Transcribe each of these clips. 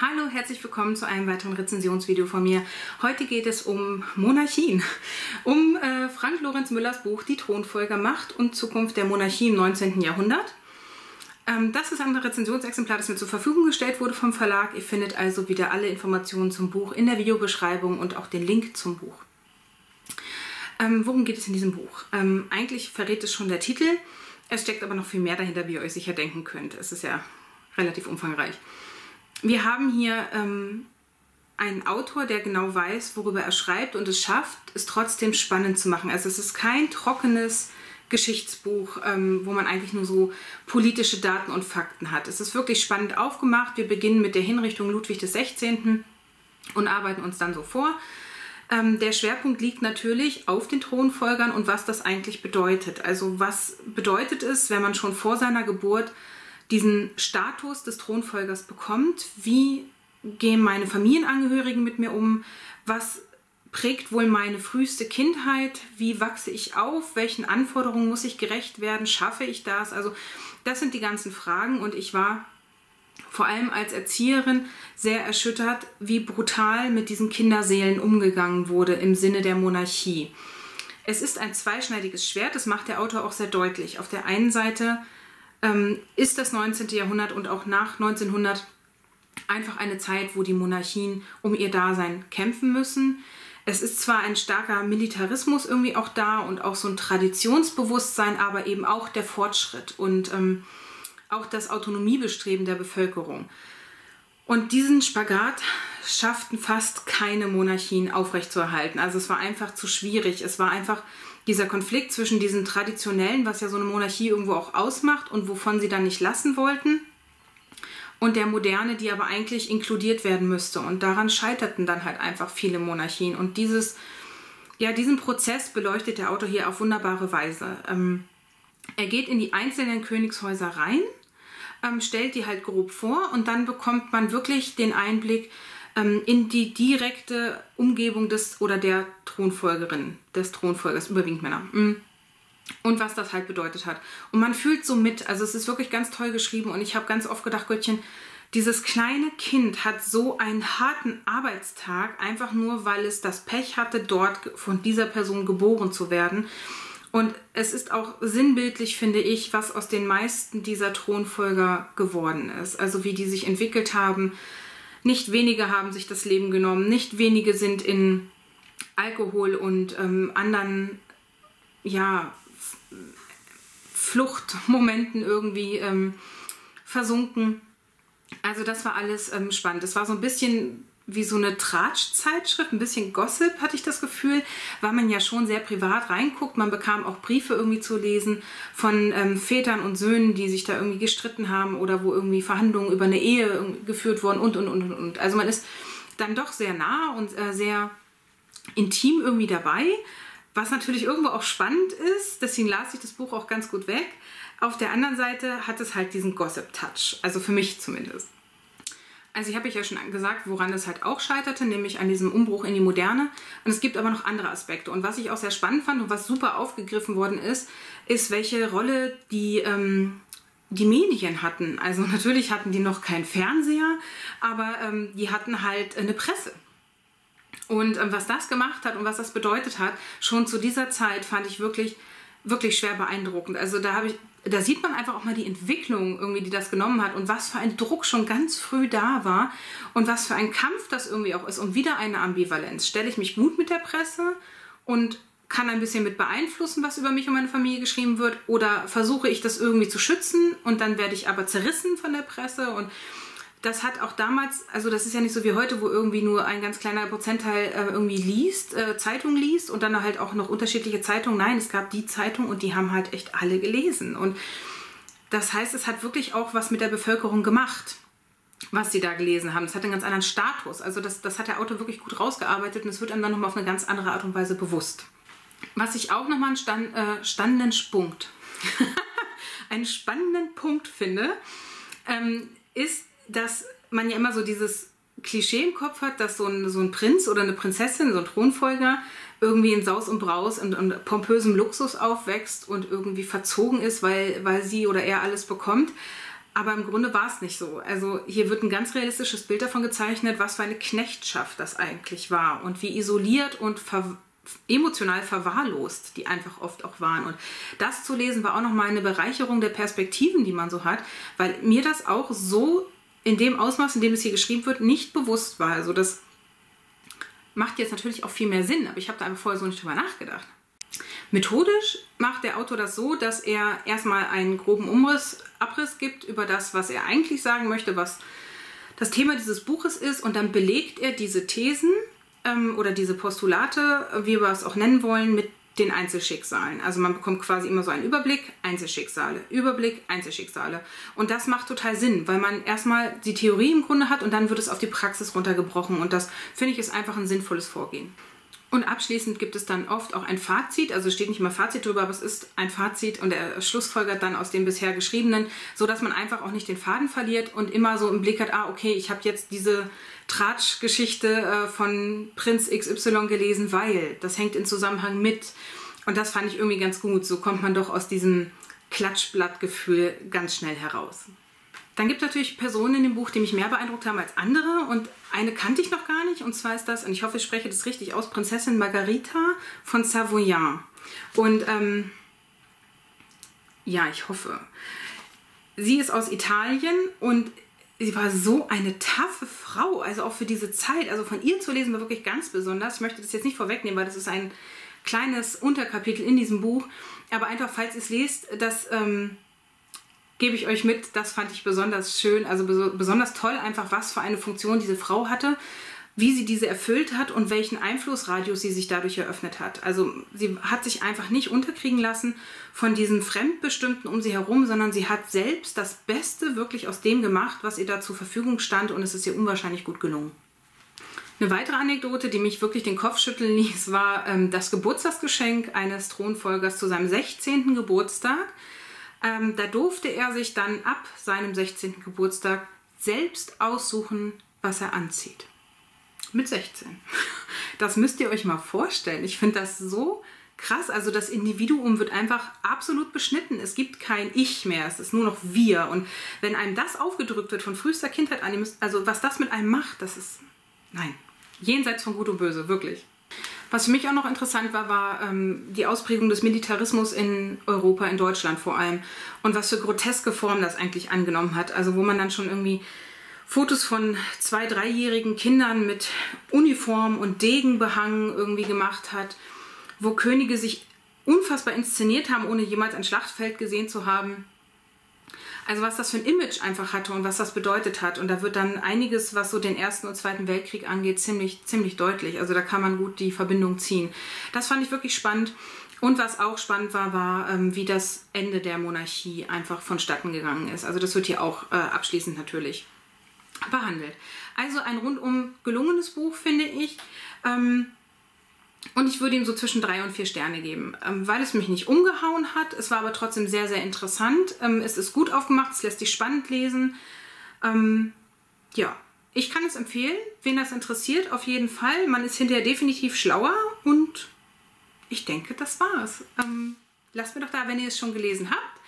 Hallo, herzlich willkommen zu einem weiteren Rezensionsvideo von mir. Heute geht es um Monarchien, um äh, Frank Lorenz Müllers Buch Die Thronfolger Macht und Zukunft der Monarchie im 19. Jahrhundert. Ähm, das ist ein Rezensionsexemplar, das mir zur Verfügung gestellt wurde vom Verlag. Ihr findet also wieder alle Informationen zum Buch in der Videobeschreibung und auch den Link zum Buch. Ähm, worum geht es in diesem Buch? Ähm, eigentlich verrät es schon der Titel. Es steckt aber noch viel mehr dahinter, wie ihr euch sicher denken könnt. Es ist ja relativ umfangreich. Wir haben hier ähm, einen Autor, der genau weiß, worüber er schreibt und es schafft, es trotzdem spannend zu machen. Also es ist kein trockenes Geschichtsbuch, ähm, wo man eigentlich nur so politische Daten und Fakten hat. Es ist wirklich spannend aufgemacht. Wir beginnen mit der Hinrichtung Ludwig XVI. und arbeiten uns dann so vor. Ähm, der Schwerpunkt liegt natürlich auf den Thronfolgern und was das eigentlich bedeutet. Also was bedeutet es, wenn man schon vor seiner Geburt diesen Status des Thronfolgers bekommt. Wie gehen meine Familienangehörigen mit mir um? Was prägt wohl meine früheste Kindheit? Wie wachse ich auf? Welchen Anforderungen muss ich gerecht werden? Schaffe ich das? Also das sind die ganzen Fragen und ich war vor allem als Erzieherin sehr erschüttert, wie brutal mit diesen Kinderseelen umgegangen wurde im Sinne der Monarchie. Es ist ein zweischneidiges Schwert, das macht der Autor auch sehr deutlich. Auf der einen Seite ähm, ist das 19. Jahrhundert und auch nach 1900 einfach eine Zeit, wo die Monarchien um ihr Dasein kämpfen müssen. Es ist zwar ein starker Militarismus irgendwie auch da und auch so ein Traditionsbewusstsein, aber eben auch der Fortschritt und ähm, auch das Autonomiebestreben der Bevölkerung. Und diesen Spagat schafften fast keine Monarchien aufrechtzuerhalten. Also es war einfach zu schwierig. Es war einfach dieser Konflikt zwischen diesen traditionellen, was ja so eine Monarchie irgendwo auch ausmacht und wovon sie dann nicht lassen wollten, und der moderne, die aber eigentlich inkludiert werden müsste. Und daran scheiterten dann halt einfach viele Monarchien. Und dieses, ja, diesen Prozess beleuchtet der Autor hier auf wunderbare Weise. Ähm, er geht in die einzelnen Königshäuser rein, ähm, stellt die halt grob vor und dann bekommt man wirklich den Einblick, ähm, in die direkte Umgebung des oder der Thronfolgerin, des Thronfolgers, überwiegend Männer. Mm. Und was das halt bedeutet hat. Und man fühlt so mit, also es ist wirklich ganz toll geschrieben und ich habe ganz oft gedacht, Göttchen, dieses kleine Kind hat so einen harten Arbeitstag, einfach nur, weil es das Pech hatte, dort von dieser Person geboren zu werden. Und es ist auch sinnbildlich, finde ich, was aus den meisten dieser Thronfolger geworden ist. Also wie die sich entwickelt haben, nicht wenige haben sich das Leben genommen, nicht wenige sind in Alkohol und ähm, anderen ja, Fluchtmomenten irgendwie ähm, versunken. Also das war alles ähm, spannend. Es war so ein bisschen wie so eine Tratschzeitschrift, ein bisschen Gossip, hatte ich das Gefühl, weil man ja schon sehr privat reinguckt. Man bekam auch Briefe irgendwie zu lesen von ähm, Vätern und Söhnen, die sich da irgendwie gestritten haben oder wo irgendwie Verhandlungen über eine Ehe geführt wurden und, und, und, und. Also man ist dann doch sehr nah und äh, sehr intim irgendwie dabei, was natürlich irgendwo auch spannend ist. Deswegen las ich das Buch auch ganz gut weg. Auf der anderen Seite hat es halt diesen Gossip-Touch, also für mich zumindest. Also ich habe euch ja schon gesagt, woran es halt auch scheiterte, nämlich an diesem Umbruch in die Moderne. Und es gibt aber noch andere Aspekte. Und was ich auch sehr spannend fand und was super aufgegriffen worden ist, ist, welche Rolle die, ähm, die Medien hatten. Also natürlich hatten die noch keinen Fernseher, aber ähm, die hatten halt eine Presse. Und ähm, was das gemacht hat und was das bedeutet hat, schon zu dieser Zeit fand ich wirklich, wirklich schwer beeindruckend. Also da habe ich da sieht man einfach auch mal die Entwicklung irgendwie, die das genommen hat und was für ein Druck schon ganz früh da war und was für ein Kampf das irgendwie auch ist und wieder eine Ambivalenz. Stelle ich mich gut mit der Presse und kann ein bisschen mit beeinflussen, was über mich und meine Familie geschrieben wird oder versuche ich das irgendwie zu schützen und dann werde ich aber zerrissen von der Presse und das hat auch damals, also das ist ja nicht so wie heute, wo irgendwie nur ein ganz kleiner Prozentteil äh, irgendwie liest, äh, Zeitung liest und dann halt auch noch unterschiedliche Zeitungen. Nein, es gab die Zeitung und die haben halt echt alle gelesen. Und das heißt, es hat wirklich auch was mit der Bevölkerung gemacht, was sie da gelesen haben. Es hat einen ganz anderen Status. Also das, das hat der Autor wirklich gut rausgearbeitet und es wird einem dann nochmal auf eine ganz andere Art und Weise bewusst. Was ich auch nochmal einen stand, äh, spannenden Punkt, einen spannenden Punkt finde, ähm, ist, dass man ja immer so dieses Klischee im Kopf hat, dass so ein, so ein Prinz oder eine Prinzessin, so ein Thronfolger, irgendwie in Saus und Braus und, und pompösem Luxus aufwächst und irgendwie verzogen ist, weil, weil sie oder er alles bekommt. aber im Grunde war es nicht so. Also hier wird ein ganz realistisches Bild davon gezeichnet, was für eine Knechtschaft das eigentlich war und wie isoliert und ver emotional verwahrlost die einfach oft auch waren. Und das zu lesen war auch nochmal eine Bereicherung der Perspektiven, die man so hat, weil mir das auch so in dem Ausmaß, in dem es hier geschrieben wird, nicht bewusst war. Also das macht jetzt natürlich auch viel mehr Sinn, aber ich habe da einfach vorher so nicht drüber nachgedacht. Methodisch macht der Autor das so, dass er erstmal einen groben Umriss, Abriss gibt über das, was er eigentlich sagen möchte, was das Thema dieses Buches ist und dann belegt er diese Thesen ähm, oder diese Postulate, wie wir es auch nennen wollen, mit den Einzelschicksalen. Also man bekommt quasi immer so einen Überblick, Einzelschicksale, Überblick, Einzelschicksale. Und das macht total Sinn, weil man erstmal die Theorie im Grunde hat und dann wird es auf die Praxis runtergebrochen. Und das finde ich ist einfach ein sinnvolles Vorgehen. Und abschließend gibt es dann oft auch ein Fazit, also steht nicht immer Fazit drüber, aber es ist ein Fazit und er schlussfolgert dann aus dem bisher geschriebenen, sodass man einfach auch nicht den Faden verliert und immer so im Blick hat, ah, okay, ich habe jetzt diese Tratsch-Geschichte äh, von Prinz XY gelesen, weil das hängt in Zusammenhang mit. Und das fand ich irgendwie ganz gut. So kommt man doch aus diesem Klatschblattgefühl ganz schnell heraus. Dann gibt es natürlich Personen in dem Buch, die mich mehr beeindruckt haben als andere. Und eine kannte ich noch gar nicht. Und zwar ist das, und ich hoffe, ich spreche das richtig aus, Prinzessin Margarita von Savoyen. Und ähm, ja, ich hoffe. Sie ist aus Italien und sie war so eine taffe Frau. Also auch für diese Zeit. Also von ihr zu lesen war wirklich ganz besonders. Ich möchte das jetzt nicht vorwegnehmen, weil das ist ein kleines Unterkapitel in diesem Buch. Aber einfach, falls ihr es lest, das... Ähm, gebe ich euch mit, das fand ich besonders schön, also besonders toll einfach, was für eine Funktion diese Frau hatte, wie sie diese erfüllt hat und welchen Einflussradius sie sich dadurch eröffnet hat. Also sie hat sich einfach nicht unterkriegen lassen von diesen Fremdbestimmten um sie herum, sondern sie hat selbst das Beste wirklich aus dem gemacht, was ihr da zur Verfügung stand und es ist ihr unwahrscheinlich gut gelungen. Eine weitere Anekdote, die mich wirklich den Kopf schütteln ließ, war ähm, das Geburtstagsgeschenk eines Thronfolgers zu seinem 16. Geburtstag. Ähm, da durfte er sich dann ab seinem 16. Geburtstag selbst aussuchen, was er anzieht. Mit 16. Das müsst ihr euch mal vorstellen. Ich finde das so krass. Also das Individuum wird einfach absolut beschnitten. Es gibt kein Ich mehr. Es ist nur noch wir. Und wenn einem das aufgedrückt wird von frühester Kindheit an, also was das mit einem macht, das ist, nein, jenseits von Gut und Böse, wirklich. Was für mich auch noch interessant war, war ähm, die Ausprägung des Militarismus in Europa, in Deutschland vor allem. Und was für groteske Formen das eigentlich angenommen hat. Also wo man dann schon irgendwie Fotos von zwei, dreijährigen Kindern mit Uniform und Degenbehang irgendwie gemacht hat, wo Könige sich unfassbar inszeniert haben, ohne jemals ein Schlachtfeld gesehen zu haben. Also was das für ein Image einfach hatte und was das bedeutet hat. Und da wird dann einiges, was so den Ersten und Zweiten Weltkrieg angeht, ziemlich, ziemlich deutlich. Also da kann man gut die Verbindung ziehen. Das fand ich wirklich spannend. Und was auch spannend war, war, ähm, wie das Ende der Monarchie einfach vonstatten gegangen ist. Also das wird hier auch äh, abschließend natürlich behandelt. Also ein rundum gelungenes Buch, finde ich. Und ich würde ihm so zwischen drei und vier Sterne geben, ähm, weil es mich nicht umgehauen hat. Es war aber trotzdem sehr, sehr interessant. Ähm, es ist gut aufgemacht, es lässt sich spannend lesen. Ähm, ja, ich kann es empfehlen. Wen das interessiert, auf jeden Fall. Man ist hinterher definitiv schlauer und ich denke, das war's. Lasst mir doch da, wenn ihr es schon gelesen habt.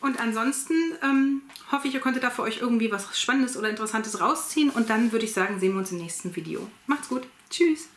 Und ansonsten ähm, hoffe ich, ihr konntet da für euch irgendwie was Spannendes oder Interessantes rausziehen. Und dann würde ich sagen, sehen wir uns im nächsten Video. Macht's gut. Tschüss.